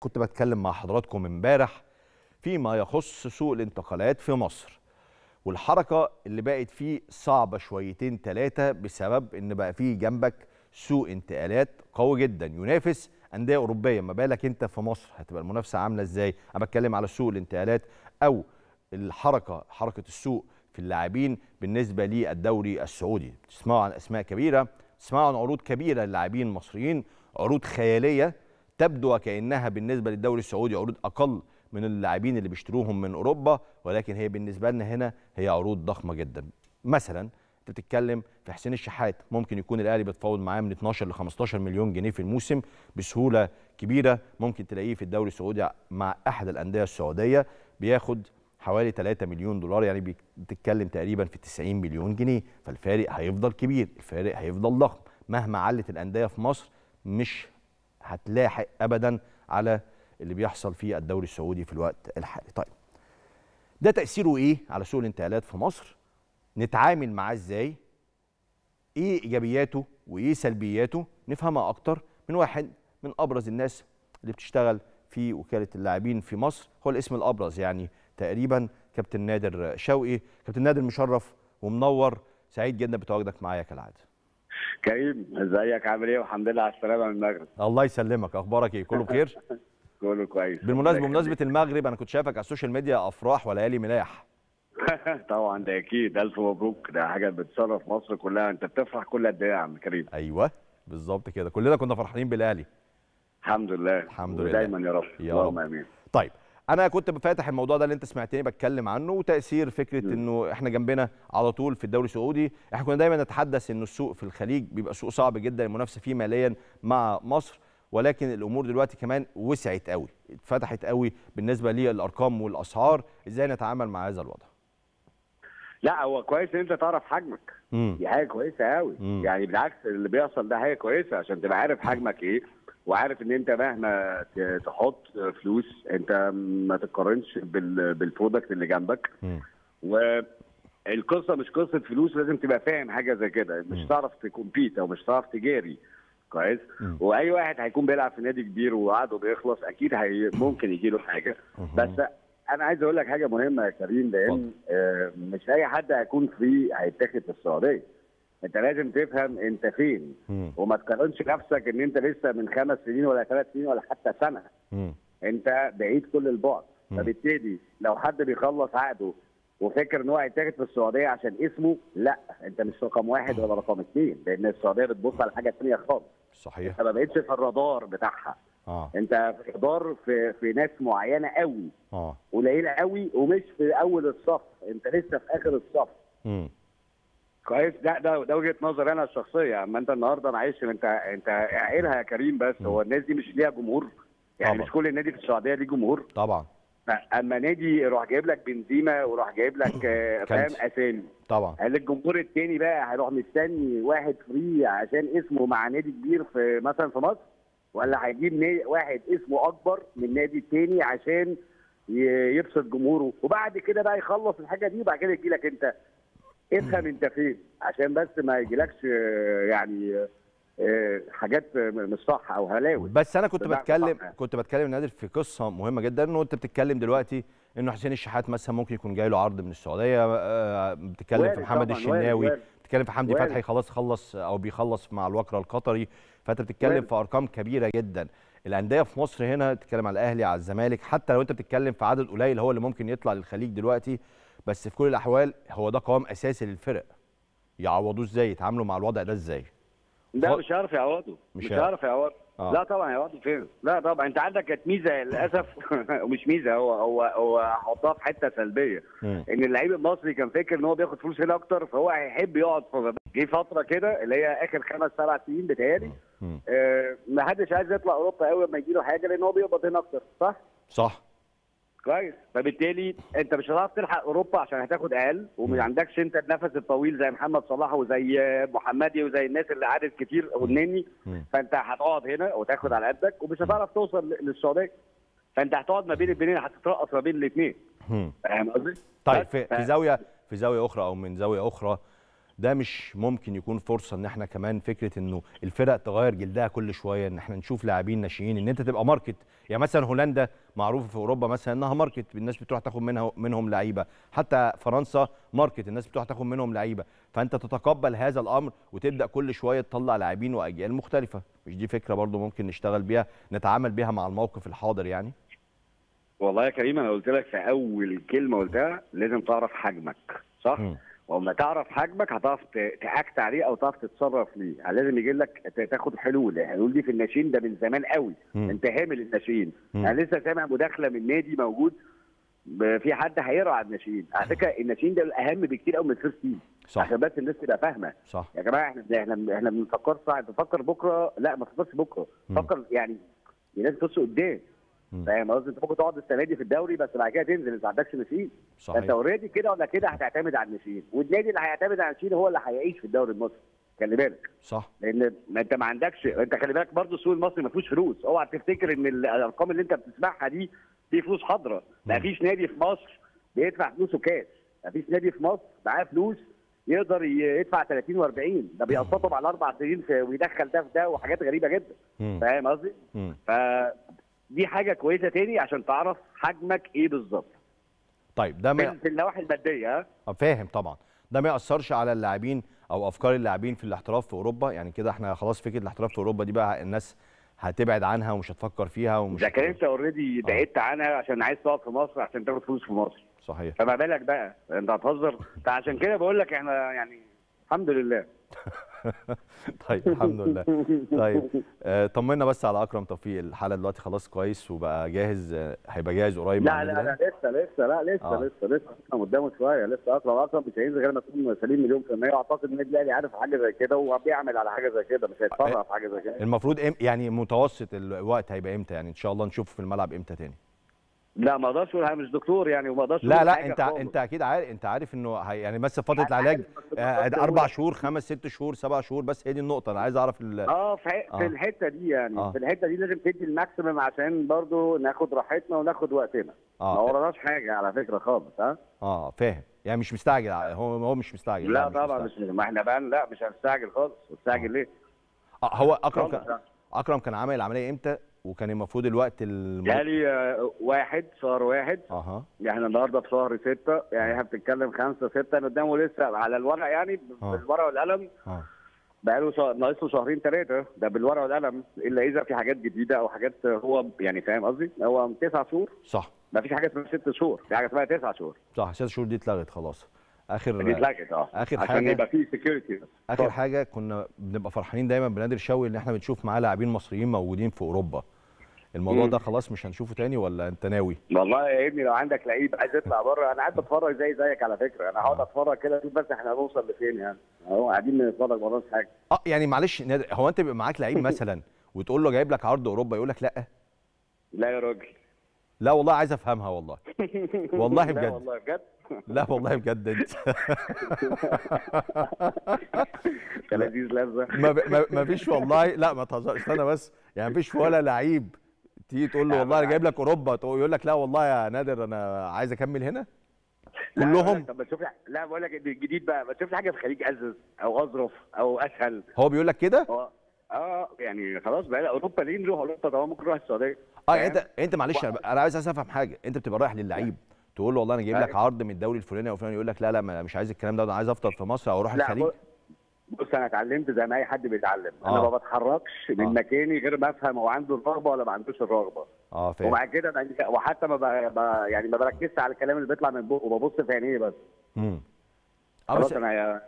كنت بتكلم مع حضراتكم امبارح فيما يخص سوق الانتقالات في مصر والحركة اللي بقت فيه صعبة شويتين ثلاثة بسبب إن بقى فيه جنبك سوق انتقالات قوي جدا ينافس أندية أوروبية. ما بالك أنت في مصر؟ هتبقى المنافسة عاملة إزاي؟ أنا بتكلم على سوق الانتقالات أو الحركة حركة السوق في اللاعبين بالنسبة للدوري السعودي. تسمعوا عن أسماء كبيرة تسمعوا عن عروض كبيرة للاعبين المصريين عروض خيالية تبدو وكأنها بالنسبة للدوري السعودي عروض أقل من اللاعبين اللي بيشتروهم من أوروبا ولكن هي بالنسبة لنا هنا هي عروض ضخمة جدا. مثلا أنت بتتكلم في حسين الشحات ممكن يكون الأهلي بيتفاوض معاه من 12 ل 15 مليون جنيه في الموسم بسهولة كبيرة. ممكن تلاقيه في الدوري السعودي مع أحد الأندية السعودية بياخد حوالي 3 مليون دولار يعني بتتكلم تقريبا في 90 مليون جنيه. فالفارق هيفضل كبير الفارق هيفضل ضخم. مهما علت الأندية في مصر مش هتلاحق ابدا على اللي بيحصل في الدوري السعودي في الوقت الحالي. طيب ده تأثيره إيه على سوق الانتقالات في مصر؟ نتعامل معاه إزاي؟ إيه إيجابياته وإيه سلبياته؟ نفهمها أكتر من واحد من أبرز الناس اللي بتشتغل في وكالة اللاعبين في مصر. هو الاسم الأبرز يعني تقريبا كابتن نادر شوقي. كابتن نادر مشرف ومنور. سعيد جدا بتواجدك معايا كالعادة. كريم ازيك؟ عامل إيه؟ والحمد لله على السلامة من المغرب. الله يسلمك. أخبارك إيه؟ كله بخير؟ كله كويس. بالمناسبة بمناسبة المغرب أنا كنت شايفك على ال social media أفراح وليالي ملاح؟ طبعا ده أكيد. ألف مبروك. ده حاجة بتشرف مصر كلها. أنت بتفرح كل قد إيه يا عم كريم؟ أيوه بالظبط كده. كلنا كنا فرحانين بالاهلي الحمد لله. الحمد لله. دايما يا رب. يا رب. آمين. طيب أنا كنت فاتح الموضوع ده اللي انت سمعتني بتكلم عنه وتأثير فكرة. انه إحنا جنبنا على طول في الدوري السعودي. إحنا كنا دايما نتحدث إنه السوق في الخليج بيبقى سوق صعب جدا المنافسة فيه ماليا مع مصر ولكن الأمور دلوقتي كمان وسعت قوي اتفتحت قوي بالنسبة للارقام والأسعار. إزاي نتعامل مع هذا الوضع؟ لا هو كويس إن أنت تعرف حجمك امم دي حاجة كويسة قوي مم. يعني بالعكس اللي بيحصل ده حاجة كويسة عشان تبقى عارف حجمك إيه وعارف إن أنت مهما تحط فلوس أنت ما تتقارنش بال- بال product اللي جنبك مم. والقصة مش قصة فلوس لازم تبقى فاهم حاجة زي كده مش مم. هتعرف ت compete أو مش هتعرف تجاري كويس مم. وأي واحد هيكون بيلعب في نادي كبير وعقده بيخلص أكيد هي ممكن يجي له حاجة. بس أنا عايز أقول لك حاجة مهمة يا كريم لأن آه، مش أي حد هيكون free هيتاخد في السعودية. أنت لازم تفهم أنت فين. وما تقارنش نفسك إن أنت لسه من خمس سنين ولا ثلاث سنين ولا حتى سنة. أنت بعيد كل البعد. فبالتالي لو حد بيخلص عقده وفاكر إن هو هيتاخد في السعودية عشان اسمه لأ أنت مش رقم واحد ولا رقم اثنين لأن السعودية بتبص على حاجة ثانية خالص. صحيح. أنت ما بقتش في الرادار بتاعها. آه. انت في الرادار في في ناس معينة قوي آه. قليله قوي ومش في أول الصف انت لسه في آخر الصف. مم. كويس. ده ده ده وجهة نظري أنا الشخصية. أما أنت النهارده معلش أنت أنت عقلها يا كريم بس مم. هو الناس دي مش ليها جمهور. يعني طبعا. مش كل النادي في السعودية ليه جمهور. طبعا. أما نادي يروح جايب لك بنزيما وراح جايب لك آه، فاهم. أسامي. طبعا. قال الجمهور التاني بقى هيروح مستني واحد فري عشان اسمه مع نادي كبير في مثلا في مصر. ولا هيجيب واحد اسمه أكبر من النادي التاني عشان يبسط جمهوره. وبعد كده بقى يخلص الحاجة دي وبعد كده يجي لك أنت. افهم أنت فين. عشان بس ما يجيلكش آه، يعني آه، حاجات مش صح أو هلاوس بس أنا كنت بتكلم. كنت بتكلم نادر في قصة مهمة جدا انه انت بتتكلم دلوقتي إنه حسين الشحات مثلا ممكن يكون جاي له عرض من السعودية آه، بتتكلم في محمد الشناوي. وارد. بتتكلم في حمدي. فتحي خلاص خلص أو بيخلص مع الوكرة القطري فأنت بتتكلم. في أرقام كبيرة جدا الأندية في مصر هنا بتتكلم على الأهلي على الزمالك حتى لو أنت بتتكلم في عدد قليل هو اللي ممكن يطلع للخليج دلوقتي بس في كل الأحوال هو ده قوام أساسي للفرق يعوضوه إزاي يتعاملوا مع الوضع ده إزاي ده مش هيعرف يعوضه مش مش. هيعرف يعوضه آه. لا طبعا يعوضه فين لا طبعا أنت عندك كانت ميزة للأسف ومش ميزة هو هو هو هحطها في حتة سلبية مم. إن اللعيب المصري كان فاكر إن هو بياخد فلوس هنا أكتر فهو هيحب يقعد في جه فترة كده اللي هي آخر خمس سبع سنين بتهيألي. آه ما حدش عايز يطلع أوروبا قوي لما يجي له حاجة لأن هو بيقبض هنا أكتر صح؟ صح كويس فبالتالي انت مش هتعرف تلحق أوروبا عشان هتاخد أقل وما. عندكش انت النفس الطويل زي محمد صلاح وزي محمدي وزي الناس اللي عدد كتير والنني. فانت هتقعد هنا وتاخد على قدك ومش هتعرف توصل للسعودية فانت هتقعد ما بين البنين هتترقص ما بين الاثنين. فاهم قصدي؟ طيب في, ف- في زاوية في زاوية أخرى أو من زاوية أخرى ده مش ممكن يكون فرصة إن إحنا كمان فكرة إنه الفرق تغير جلدها كل شوية إن إحنا نشوف لاعبين ناشئين إن أنت تبقى market يعني مثلا هولندا معروفة في أوروبا مثلا إنها market الناس بتروح تاخد منها منهم لعيبة. حتى فرنسا market الناس بتروح تاخد منهم لعيبة. فأنت تتقبل هذا الأمر وتبدأ كل شوية تطلع لاعبين وأجيال مختلفة. مش دي فكرة برضو ممكن نشتغل بيها نتعامل بيها مع الموقف الحاضر يعني؟ والله يا كريم أنا قلت لك في أول كلمة قلتها لازم تعرف حجمك صح؟ مم. واما تعرف حجمك هتعرف ت act عليه أو تعرف تتصرف ليه. يعني لازم يجي لك تاخد حلول. الحلول دي في الناشئين ده من زمان قوي. مم. انت هامل الناشئين. أنا لسه سامع مداخلة من نادي موجود في حد هيرعى الناشئين. على فكرة الناشئين ده الاهم بكتير قوي من ال first team. صح. عشان بس الناس تبقى فاهمة. صح. يا جماعة إحنا إحنا إحنا ما بنفكرش صح بنفكر بكرة؟ لا ما تفكرش بكرة. مم. فكر يعني لازم تبص قدام. فاهم قصدي؟ انت ممكن تقعد السنة دي في الدوري بس بعد كده تنزل انت ما عندكش ناشئين انت صحيح اوريدي كده ولا كده هتعتمد على الناشئين والنادي اللي هيعتمد على الناشئين هو اللي هيعيش في الدوري المصري خلي بالك. صح. لأن ما انت ما عندكش انت خلي بالك برضه السوق المصري ما فيهوش فلوس. اوعى تفتكر إن الأرقام اللي انت بتسمعها دي دي فلوس حاضرة. ما. فيش نادي في مصر بيدفع فلوسه كاش ما فيش نادي في مصر معاه فلوس يقدر يدفع 30 و40 ده بيقسطهم على أربع سنين ويدخل ده في ده وحاجات غريبة جدا. فاهم قصدي؟ مم. فدي حاجة كويسة تاني عشان تعرف حجمك إيه بالظبط. طيب ده ما في النواحي المادية؟ آه، فاهم طبعا. ده ما يأثرش على اللاعبين أو أفكار اللاعبين في الاحتراف في أوروبا؟ يعني كده إحنا خلاص فكرة الاحتراف في أوروبا دي بقى الناس هتبعد عنها ومش هتفكر فيها ومش ده كان أنت اوريدي آه. بعدت عنها عشان عايز تقعد في مصر عشان تاخد فلوس في مصر. صحيح. فما بالك بقى أنت هتهزر. فعشان كده بقول لك إحنا يعني الحمد لله. طيب الحمد لله. طيب آه، طمنا بس على أكرم توفيق. الحالة دلوقتي خلاص كويس وبقى جاهز آه، هيبقى جاهز قريب لا لا؟ لا لسه لسه لا لسه آه. لسه لسه اكرم قدامه شوية. لسه أكرم أكرم مش هينزل غير ما يكون سليم مليون في المية. واعتقد النادي الأهلي عارف حاجة زي كده وبيعمل على حاجة زي كده مش هيتصرف في حاجة زي كده. المفروض يعني متوسط الوقت هيبقى إمتى؟ يعني إن شاء الله نشوفه في الملعب إمتى تاني. لا ما أقدرش أقول مش دكتور يعني وما أقدرش لا لا انت خالص. انت أكيد عارف انت عارف انه يعني مثلا فترة العلاج بس آه، بقدر أربع شهور خمس ست شهور سبع شهور بس هي دي النقطة أنا عايز أعرف آه في, آه. في الحتة دي يعني آه. في الحتة دي لازم تدي الماكسيمم عشان برضو ناخد راحتنا وناخد وقتنا ما آه وراناش حاجة على فكرة خالص ها آه فاهم يعني مش مستعجل هو هو مش مستعجل لا مش طبعا مستعجل. مش ما إحنا بقى لا مش هنستعجل خالص مستعجل ليه؟ آه هو أكرم كان. أكرم كان عامل العملية إمتى وكان المفروض الوقت الم... جالي آه، واحد شهر واحد. أها. إحنا النهارده في شهر ستة يعني إحنا بنتكلم خمسة ستة قدامه لسه على الورق يعني آه. بالورق والقلم. أه. بقاله شهر ناقص له شهرين ثلاثة ده بالورق والقلم. إلا إذا في حاجات جديدة أو حاجات هو يعني فاهم قصدي؟ هو تسع شهور. صح. ما فيش حاجة اسمها ست شهور في حاجة اسمها تسع شهور. صح ست شهور دي اتلغت خلاص. آخر دي اتلغت آه. آخر عشان يبقى في security آخر حاجة كنا بنبقى فرحانين دايما بنادر شوقي إن إحنا بنشوف معاه لاعبين مصريين موجودين في أوروبا. الموضوع. ده خلاص مش هنشوفه تاني ولا انت ناوي؟ والله يا ابني لو عندك لعيب عايز يطلع بره أنا قاعد بتفرج زي زيك على فكرة. أنا هقعد اتفرج كده أشوف بس إحنا هنوصل لفين يعني. اهو قاعدين بنتفرج ما حاجة. آه يعني معلش نادر هو انت بيبقى معاك لعيب مثلا وتقول له جايب لك عرض أوروبا يقول لك لأ؟ لا يا راجل. لا والله عايز أفهمها والله. والله لا بجد. والله بجد. لا والله بجد انت. لذيذ ما. ما... ما فيش والله لا ما تهزرش. استنى بس يعني ما فيش ولا لعيب تيجي تقول له والله أنا جايب لك أوروبا تقول- يقول لك لا والله يا نادر أنا عايز أكمل هنا؟ كلهم؟ طب ما تشوف لي- لا بقول لك الجديد بقى لي حاجة في الخليج أزز أو أظرف أو أسهل؟ هو بيقول لك كده؟ آه يعني خلاص بقى أوروبا ليه نروح أوروبا؟ طب ممكن نروح السعودية. آه يعني؟ انت أنت معلش أنا عايز أفهم حاجة. أنت بتبقى رايح للعيب تقول له والله أنا جايب لك. عرض من الدوري الفلاني أو الفلاني يقول لك لا لا مش عايز الكلام ده أنا عايز أفطر في مصر أو أروح الخليج؟ بص- أنا اتعلمت زي ما أي حد بيتعلم. أنا آه. ما بتحركش من آه. مكاني غير ما أفهم هو عنده الرغبة ولا ما عندوش الرغبة. آه فاهم. وبعد كده وحتى ما ب... يعني ما بركزش على الكلام اللي بيطلع من بقه وببص في عينيه بس. امم خلاص أنا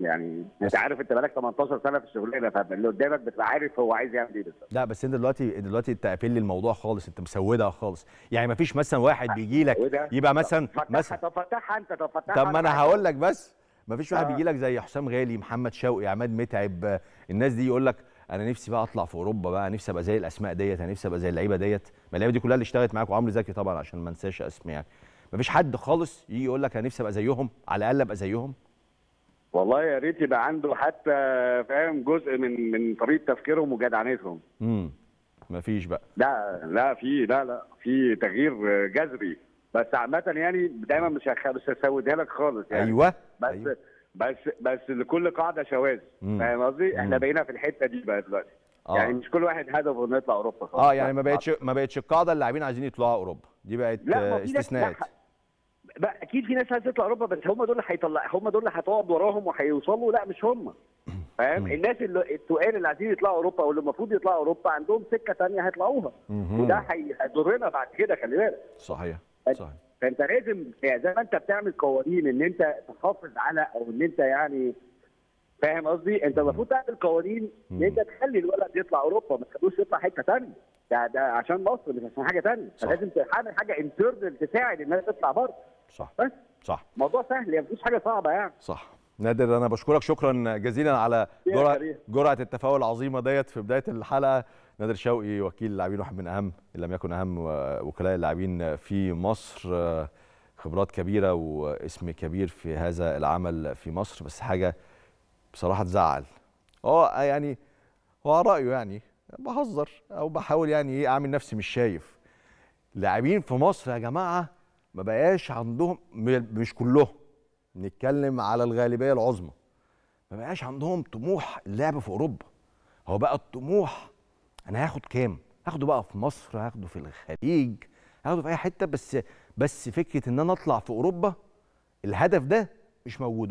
يعني أنت عارف أنت بقالك 18 سنة في الشغلانة فاللي قدامك بتبقى عارف هو عايز يعمل إيه بالظبط. لا بس أنت دلوقتي دلوقتي أنت قافل لي الموضوع خالص أنت مسودها خالص. يعني ما فيش مثلا واحد بيجي لك وده يبقى مثلا مثلا طب فتحها أنت طب فتحها طب ما أنا هقول لك بس. ما فيش واحد آه. بيجي لك زي حسام غالي محمد شوقي عماد متعب الناس دي يقول لك أنا نفسي بقى أطلع في أوروبا بقى نفسي أبقى زي الأسماء ديت أنا نفسي أبقى زي اللعيبة ديت. ما اللعيبة دي كلها اللي اشتغلت معاك وعمرو زكي طبعا عشان ما انساش اسماء يعني. ما فيش حد خالص يجي يقول لك أنا نفسي أبقى زيهم على الأقل أبقى زيهم؟ والله يا ريت يبقى عنده حتى فاهم جزء من من طريقة تفكيرهم وجدعنتهم. امم ما فيش بقى. لا لا في لا لا في تغيير جذري. بس عامة يعني دايما مش هخ... مش هسودها لك خالص يعني أيوه بس أيوة. بس بس لكل قاعدة شواذ. فاهم قصدي؟ إحنا. بقينا في الحتة دي بقى دلوقتي آه. يعني مش كل واحد هدفه إنه يطلع أوروبا خلاص. آه يعني ما بقتش ما بقتش القاعدة اللاعبين عايزين يطلعوا أوروبا دي بقت استثناءات لا، بقى أكيد في ناس عايزة تطلع أوروبا بس هم دول اللي هيطلع هم دول اللي هتقعد وراهم وهيوصلوا لا مش هم فاهم. الناس اللي التقال اللي عايزين يطلعوا أوروبا واللي المفروض يطلعوا أوروبا عندهم سكة تانية هيطلعوها. وده هي- هيضرنا بعد كده خلي بالك صحيح صحيح. فانت لازم زي ما انت بتعمل قوانين ان انت تحافظ على أو ان انت يعني فاهم قصدي؟ انت المفروض تعمل قوانين ان انت تخلي الولد يطلع أوروبا ما تخلوش يطلع حتة ثانية ده ده عشان مصر مش عشان حاجة ثانية. فلازم تعمل حاجة انترنال تساعد الناس تطلع بره. صح. بس. صح. الموضوع سهل يعني مفيش حاجة صعبة يعني. صح. نادر أنا بشكرك شكرا جزيلا على جرعه. جرعه التفاؤل العظيمة ديت في بداية الحلقة. نادر شوقي وكيل اللاعبين واحد من أهم إن لم يكن أهم وكلاء اللاعبين في مصر. خبرات كبيرة واسم كبير في هذا العمل في مصر بس حاجة بصراحة تزعل. آه يعني هو رأيه يعني بهزر أو بحاول يعني إيه أعمل نفسي مش شايف. لاعبين في مصر يا جماعة ما بقاش عندهم مش كلهم. نتكلم على الغالبية العظمى. ما بقاش عندهم طموح اللعب في أوروبا. هو بقى الطموح أنا هاخد كام؟ هاخده بقى في مصر هاخده في الخليج هاخده في أي حتة بس بس فكرة إن أنا أطلع في أوروبا الهدف ده مش موجود.